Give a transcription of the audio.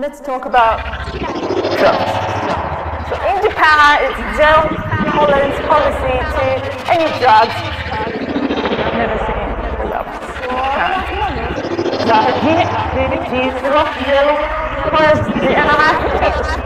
Let's talk about drugs. So in Japan, it's zero tolerance policy to any drugs. Never seen drugs. 자, These 뒤에 뒤로 zero tolerance and Nah,